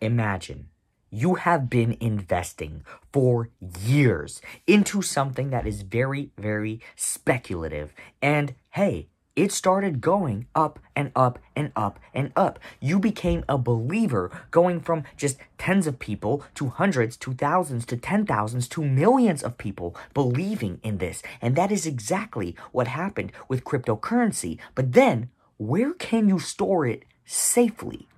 imagine you have been investing for years into something that is very, very speculative. And hey, it started going up and up and up and up. You became a believer going from just tens of people to hundreds to thousands to ten thousands to millions of people believing in this. And that is exactly what happened with cryptocurrency. But then, where can you store it safely?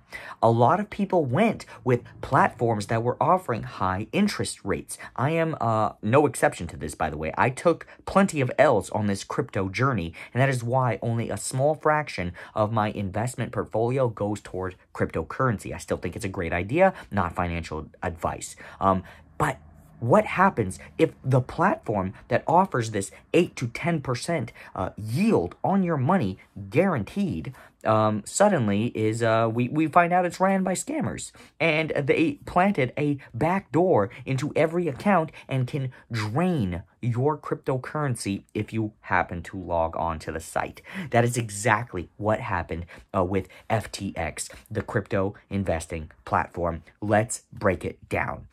A lot of people went with platforms that were offering high interest rates. I am uh, no exception to this, by the way. I took plenty of L's on this crypto journey, and that is why only a small fraction of my investment portfolio goes toward cryptocurrency. I still think it's a great idea, not financial advice. Um, but what happens if the platform that offers this 8 to 10% uh, yield on your money guaranteed um, suddenly is uh, we, we find out it's ran by scammers and they planted a back door into every account and can drain your cryptocurrency if you happen to log on to the site. That is exactly what happened uh, with FTX, the crypto investing platform. Let's break it down.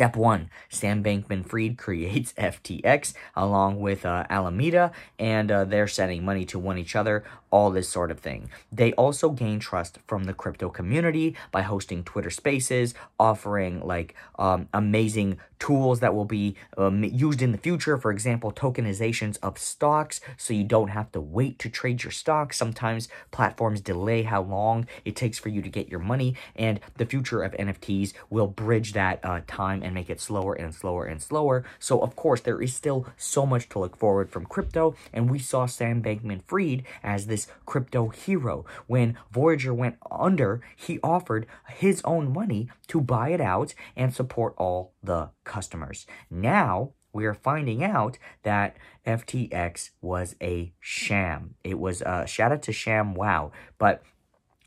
Step one, Sam Bankman Fried creates FTX along with uh, Alameda, and uh, they're sending money to one each other all this sort of thing. They also gain trust from the crypto community by hosting Twitter spaces, offering like um, amazing tools that will be um, used in the future. For example, tokenizations of stocks so you don't have to wait to trade your stocks. Sometimes platforms delay how long it takes for you to get your money, and the future of NFTs will bridge that uh, time and make it slower and slower and slower. So, of course, there is still so much to look forward from crypto, and we saw Sam Bankman Fried as this crypto hero. When Voyager went under, he offered his own money to buy it out and support all the customers. Now, we are finding out that FTX was a sham. It was a uh, shout out to Sham Wow, but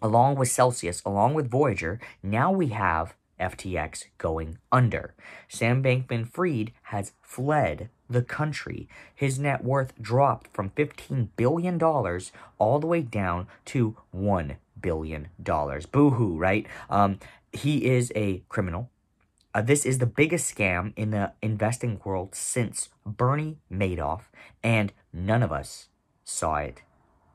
along with Celsius, along with Voyager, now we have FTX going under. Sam Bankman Fried has fled the country. His net worth dropped from $15 billion all the way down to $1 billion. Boo hoo, right? Um, he is a criminal. Uh, this is the biggest scam in the investing world since Bernie Madoff, and none of us saw it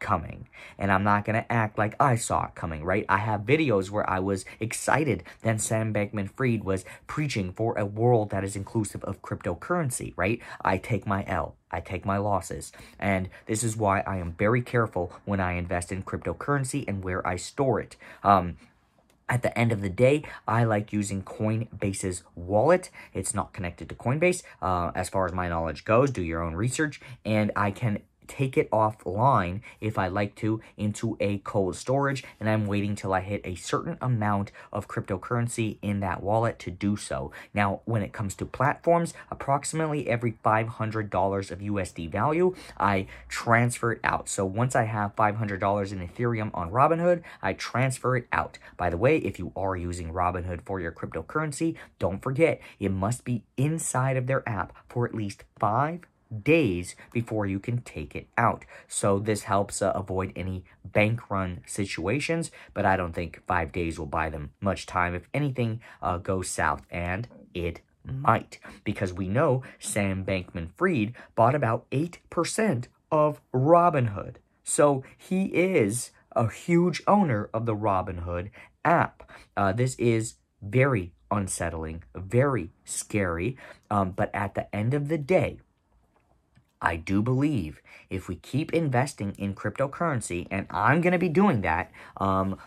coming. And I'm not going to act like I saw it coming, right? I have videos where I was excited that Sam Bankman Fried was preaching for a world that is inclusive of cryptocurrency, right? I take my L. I take my losses. And this is why I am very careful when I invest in cryptocurrency and where I store it. Um, at the end of the day, I like using Coinbase's wallet. It's not connected to Coinbase. Uh, as far as my knowledge goes, do your own research. And I can take it offline if I like to into a cold storage and I'm waiting till I hit a certain amount of cryptocurrency in that wallet to do so. Now, when it comes to platforms, approximately every $500 of USD value, I transfer it out. So once I have $500 in Ethereum on Robinhood, I transfer it out. By the way, if you are using Robinhood for your cryptocurrency, don't forget, it must be inside of their app for at least five days before you can take it out. So this helps uh, avoid any bank run situations, but I don't think five days will buy them much time if anything uh, goes south, and it might, because we know Sam Bankman Fried bought about 8% of Robinhood. So he is a huge owner of the Robinhood app. Uh, this is very unsettling, very scary, um, but at the end of the day, I do believe if we keep investing in cryptocurrency, and I'm going to be doing that, um,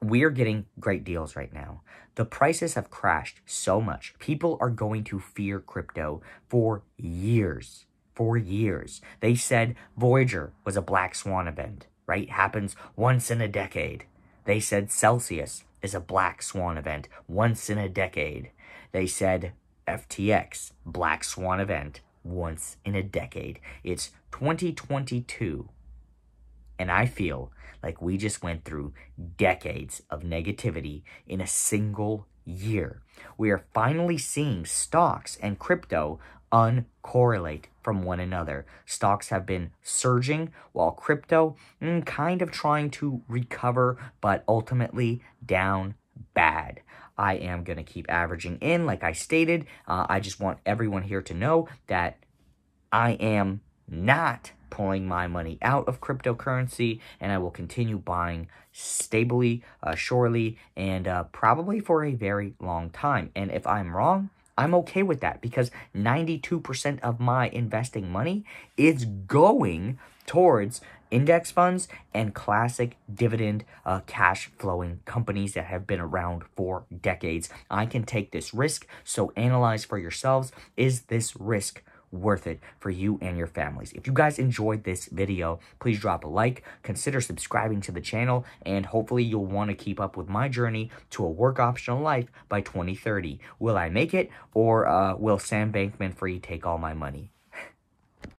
we're getting great deals right now. The prices have crashed so much. People are going to fear crypto for years. For years. They said Voyager was a black swan event, right? Happens once in a decade. They said Celsius is a black swan event once in a decade. They said FTX, black swan event once in a decade. It's 2022. And I feel like we just went through decades of negativity in a single year. We are finally seeing stocks and crypto uncorrelate from one another. Stocks have been surging while crypto mm, kind of trying to recover, but ultimately down bad. I am going to keep averaging in, like I stated. Uh, I just want everyone here to know that I am not pulling my money out of cryptocurrency and I will continue buying stably, uh, surely, and uh, probably for a very long time. And if I'm wrong, I'm okay with that because 92% of my investing money is going towards index funds and classic dividend uh, cash flowing companies that have been around for decades. I can take this risk, so analyze for yourselves is this risk worth it for you and your families. If you guys enjoyed this video, please drop a like, consider subscribing to the channel, and hopefully you'll want to keep up with my journey to a work optional life by 2030. Will I make it, or uh, will Sam Bankman-Fried take all my money?